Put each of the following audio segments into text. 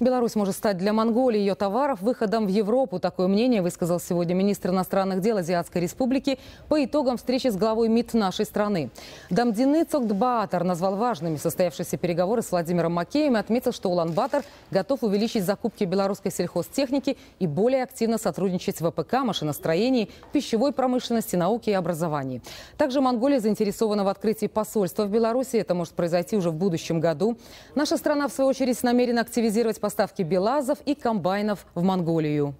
Беларусь может стать для Монголии ее товаров выходом в Европу. Такое мнение высказал сегодня министр иностранных дел Азиатской республики по итогам встречи с главой МИД нашей страны. Дамдины Цогдбаатар назвал важными состоявшиеся переговоры с Владимиром Макеем и отметил, что Улан-Батор готов увеличить закупки белорусской сельхозтехники и более активно сотрудничать в ВПК, машиностроении, пищевой промышленности, науке и образовании. Также Монголия заинтересована в открытии посольства в Беларуси. Это может произойти уже в будущем году. Наша страна, в свою очередь, намерена активизировать поставки белазов и комбайнов в Монголию.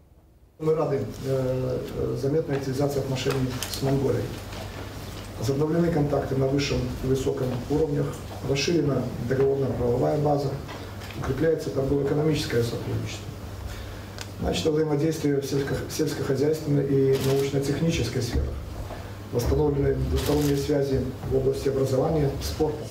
Мы рады э, заметной активизации отношений с Монголией. Возобновлены контакты на высшем и высоком уровнях, расширена договорно-правовая база, укрепляется торгово-экономическое сотрудничество. Начато взаимодействие в сельско сельскохозяйственной и научно-технической сферах. Восстановлены двусторонние связи в области образования, спорта.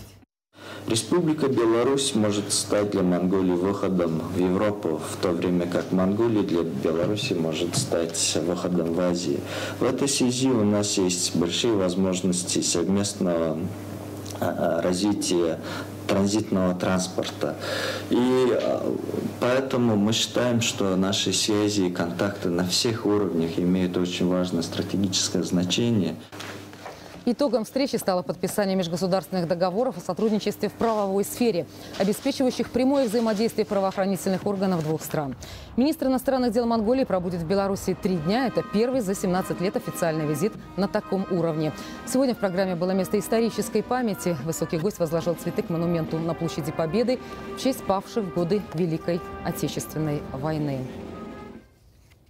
Республика Беларусь может стать для Монголии выходом в Европу, в то время как Монголия для Беларуси может стать выходом в Азию. В этой связи у нас есть большие возможности совместного а, а, развития транзитного транспорта. И а, поэтому мы считаем, что наши связи и контакты на всех уровнях имеют очень важное стратегическое значение. Итогом встречи стало подписание межгосударственных договоров о сотрудничестве в правовой сфере, обеспечивающих прямое взаимодействие правоохранительных органов двух стран. Министр иностранных дел Монголии пробудет в Беларуси три дня. Это первый за 17 лет официальный визит на таком уровне. Сегодня в программе было место исторической памяти. Высокий гость возложил цветы к монументу на площади Победы в честь павших в годы Великой Отечественной войны.